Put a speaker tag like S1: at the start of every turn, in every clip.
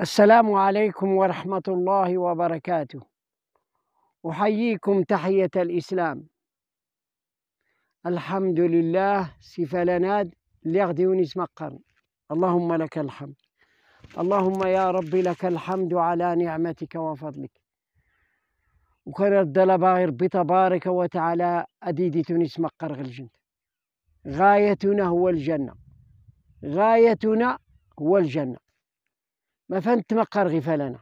S1: السلام عليكم ورحمة الله وبركاته. أحييكم تحية الإسلام. الحمد لله سفلناد ليغدي مقر اللهم لك الحمد. اللهم يا رب لك الحمد على نعمتك وفضلك. وكان الدلباغر بتبارك وتعالى أديدي تونس مقر الجنة غايتنا هو الجنة. غايتنا هو الجنة. ما فهمت ما قرغي فلنا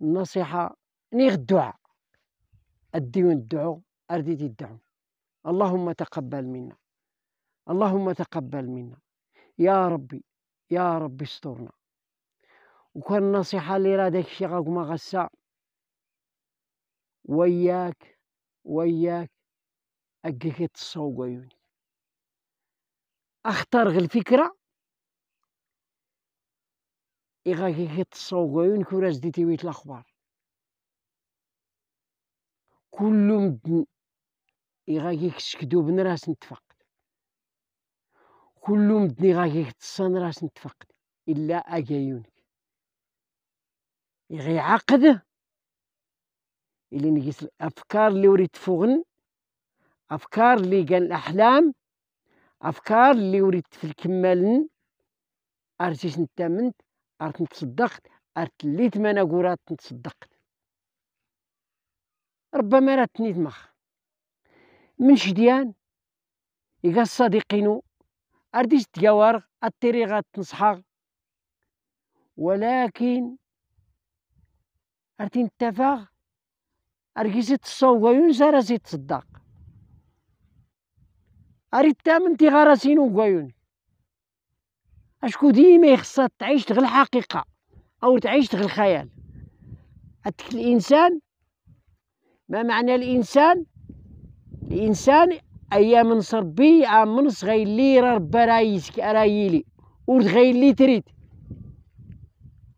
S1: النصيحة نيغ الدعاء الدين الدعاء أرديت الدعاء اللهم تقبل منا. اللهم تقبل منا. يا ربي يا ربي استرنا. وكان النصيحة اللي راه داك الشيء ما غسا. وياك وياك. أكيك تصوق عيوني. أختار غير الفكرة. إغاكي تصوغيون كوراز دي تيويت الأخبار. كل مدن إغاكي كسكدو بن راس نتفقد كل مدن إغاكي كتصان راس نتفقد إلا أجايونك إغي عقد اللي نقيس الأفكار اللي وريت فوغن أفكار اللي كان الأحلام أفكار اللي وريت في الكمالن أرسيس نتامنت أرت نتصدقت أرت ليت ما نقولات نتصدقت ربما راتني دماغ من شديان؟ إيقا الصديقينو أرديش تجاور الطريقة تنصحا ولكن أرتين التفاغ أركيسي تصوغيون سارسي تصدق أريد تامن تغارسينو قويون أشكو ديما يخصها تعيش غير الحقيقة أو تعيش غير الخيال. الإنسان ما معنى الإنسان؟ الإنسان أيام نصر بي عام منص غير لي ربا رايسك أرايلي ورد غير لي تريد.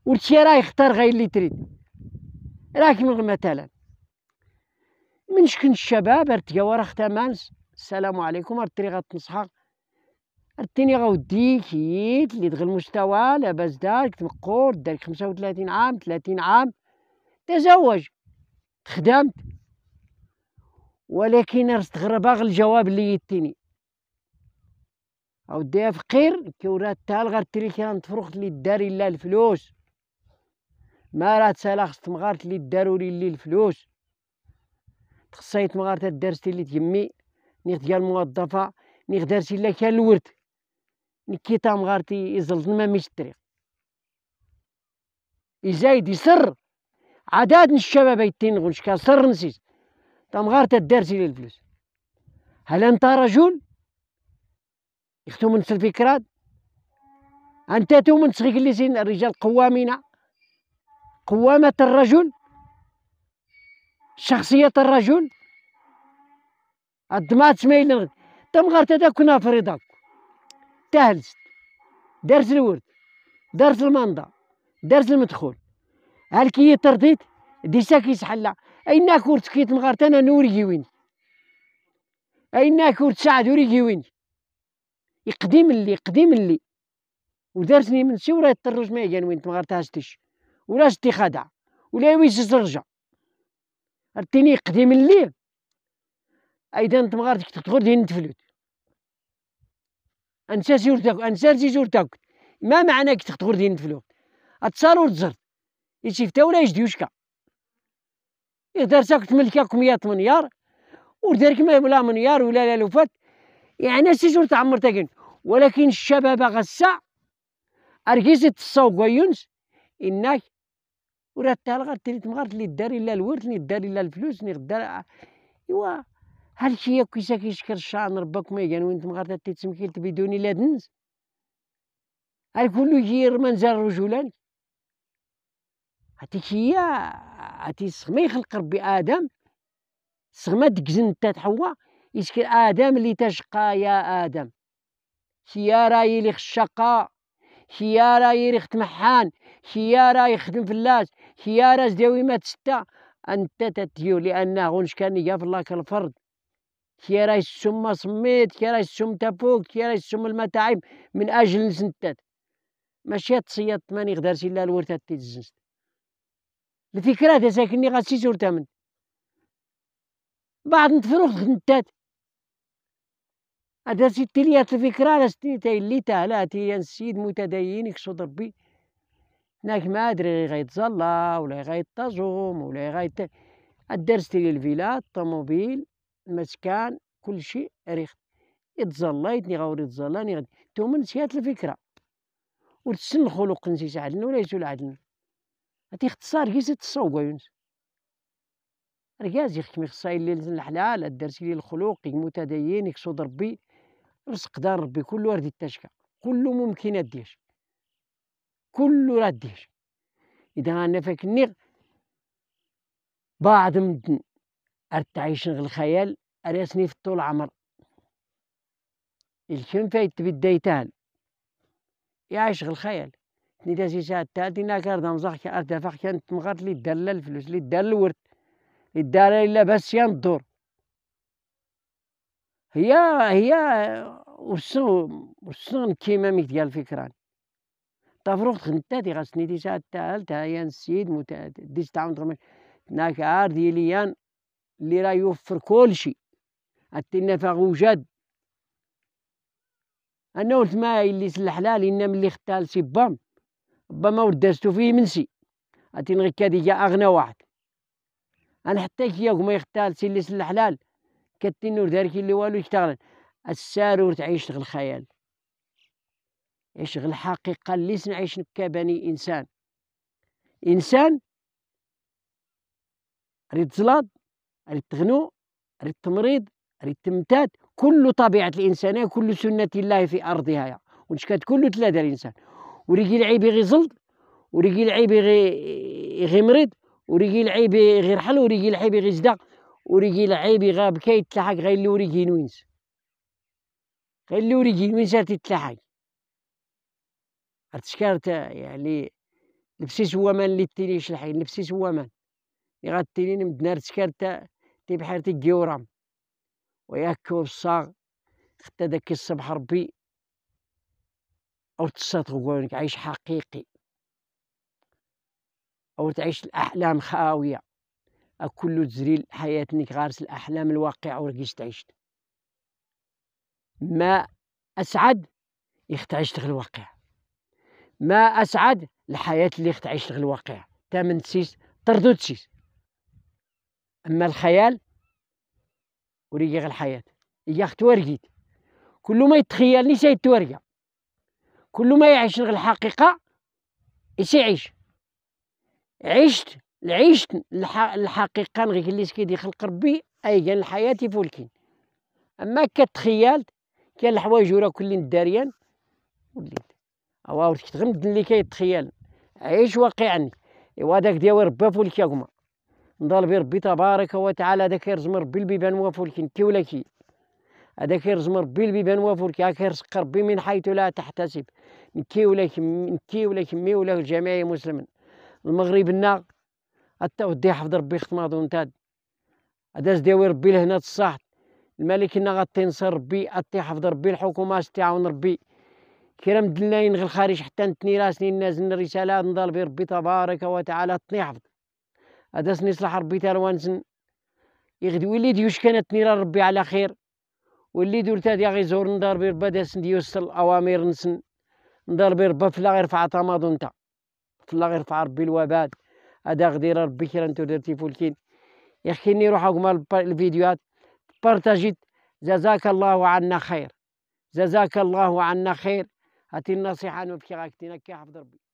S1: ورد شي راه يختار غير لي تريد. لكن مثلا من شكن الشباب؟ ارتقا ورا ختامانس. السلام عليكم ارتري غتنصحك التاني غودي كيت اللي دغ المستوى لاباس دارك تمقور دارك خمسة وثلاثين عام ثلاثين عام تزوج تخدمت ولكن استغرب غ الجواب اللي يتيني. أوديها فقير كي ورات تال غير تري كان تفرخت لي دار إلا الفلوس. ما راه تسالا خص تمغارت لي داروا لي الفلوس. تخصيت مغارت درستي اللي تيمي نيخ ديال الموظفة نيخ دارتي إلا كان الورد نكيتا مغارتي يزلطن ما ميش الطريق يزايد يسر عداد الشباب يتين غنش كان سر نسيس تمغارتا دارتي لي الفلوس. هل أنت رجل؟ يختو من الفكرات أنت تومن تصغيك اللي سين الرجال قوامين قوامة الرجل؟ شخصية الرجل؟ الدمات ميل تمغارتا دا كنا فريضك تهلست درس الورد درس المنضة درس المدخول. هل كي ترديت؟ دي ساكي سحلا أين كورت كيت مغارت أنا نوري وين أين كورت سعد وريجي وين يقديم اللي يقديم اللي. ودرسني من سي وراه يطرج ما يجان وين تمغارت هاستش. ولا ستي خدع ولا يويس ترجع أرتيني يقديم اللي. أيضا تمغارتك دين تفلوت. انسى زورتك انسى زورتك ما معنى كي تخطور دين الفلوس أتصال وتزرد يشيفتا ولا يجديوشكا يقدر ساكت ملكاكم 100 مليار ودارك ما ولا مليار ولا لا لوفات. يعني سيجور تعمر تاكين ولكن الشباب غسا اركيزي تصوق ويونس انك ورات تالغا تريد مغارت اللي دار إلا الورث اللي دار إلا الفلوس اللي دار إيوا. هل شي كيسا كيشكر الشعن ربك ما يجان وانت مغارتا تيتسمكيلت بدون لا دنز هل كل يجير منزل رجلان هاتي هي هاتي سغما يخلق ربي آدم. سغما تكزن تات حواء يسكر آدم اللي تشقى يا آدم. خيارا يلي خشقا خيارا يلي ختمحان خيارا يخدم فلاس خيارا زداوي ما تستا أنت تتيو لأنه غنش كان يقف الله كالفرد. كي راه السم صميت كي راه السم تفوق كي راه السم المتاعب من أجل نسنتات ماشي تصيط ماني غدارش إلا الورثة تيتزنس الفكرة دا ساكني غاسي سورتا من. بعد نتفرغ نتات. هذا ستي ليات الفكرة على ستي تايلي تالا تي السيد متدين يقصد ربي. هناك ما أدري غيتزلا ولا غيتزوم ولا غيت الدرس لي الفيلا الطوموبيل. المسكن كل شيء ريخ. يتزليتني غوري يتزلاني غادي. تومن سيات الفكرة. وتسن الخلق نسيس عدلنا ولا يسول عدلنا هاتي اختصار كيس تصوق يونس. ركاز يخكمي خصاي اللي الحلال الدرس لي الخلق متدين يقصد ربي. رزق دار ربي كله راه التشكى كله ممكن ديش كله راه ديش إذا أنا فاكني بعض مدن أرتعيش نغ الخيال أريسني في طول عمر الكم فايت بديتان يعيش غ الخيال. نيتا سي ساعة تالتي ناكار دمزاخ أرتفع كانت مغات لي دار الفلوس لي دار الورد لي دار إلا بس ينظر هي هي وصو وصو كيما ميك ديال الفكران تفرغت خنتاتي غاسني دي ساعة تالتا يان السيد ديس تعاون ناكار دياليان اللي راه يوفر كل شيء. حتى النفع وجد أنا قلت ما اللي الحلال إن ملي اختال سبام ربما ودستو فيه منسي أتي غير كادي أغنى واحد. أنا حتى كي ما يختال سي اللي الحلال كتي نور دارك اللي والو يشتغل. السارور تعيش الخيال يعيش غير الحقيقة اللي سنعيش كبني إنسان. إنسان ريد زلاد. ريد تغنو ريد تمريض ريد تمتات كل طبيعة الإنسانية كل سنة الله في أرضها ونشكات كل ثلاثة الإنسان. وريقي العيب غي زلط وريقي العيب غي غي مريض وريقي العيب غير رحل وريقي العيب غي زدق وريقي العيب غاب كي يتلحق غير اللي وريقي نوينس غير اللي وريقي نوينس تتلحق تشكرت يعني لبسيس هو من اللي تينيش الحين لبسيس هو من يغطيني مدنار تشكرت تي بحيرة الجورام وياكو الصاغ حتى داك الصبح ربي أو تصدق عيش حقيقي. أو تعيش الأحلام خاوية. أكل تزري حياتك غارس الأحلام الواقع ورقيش تعيش. ما أسعد يختعيش في الواقع. ما أسعد الحياة اللي تعيش في الواقع. تامن تسيس طردو تسيس. أما الخيال وريق الحياة إياخ تورقيت كل ما يتخيلني سيتورقى كل ما يعيش الحقيقة يعيش. عشت عشت الحقيقة غير اللي سكيدي خلق ربي أي كان الحياة فولكين أما كتخيلت كان الحوايج ورا كل داريان وليت. أو تغمد اللي كيتخيل. عيش واقعا. إوا داك ديال ربي فولكي كما نضال بربي تبارك وتعالى هذاك يرزم ربي البيبان وفولكين كي ولا كي هذاك يرزم ربي البيبان وفولكي هاك يرزق ربي من حيث لا تحتسب. نكي ولا كي ولا كمي ولا مسلمين المغرب النا حتى ودي حفظ ربي ختم دونتاد هذا داوي ربي لهنا تصاحت الملك إنا غتنصر ربي أتي حفظ ربي الحكومة استعاون ربي. كرم دلناين غير الخارج حتى نتني راسني نازل الرسالة نضال بربي تبارك وتعالى تني حفظ هذا سني صلاح ربي تالوانسن يغدي ولي ديوش كانت نيرا ربي على خير. واللي دورت هادي غي زور ندار بربا داس ديوصل أوامر نسن. ندار بربا فلا غير فعا تماضونتا فلا غير فعا ربي الوباد. هذا غدير ربي كيرا نتو درتي فولكين. يخيني روح أقوم الفيديوهات. بارتاجيت. جزاك الله عنا خير. جزاك الله عنا خير. هاتي النصيحة نوفكي غاكتينا كي حفظ ربي.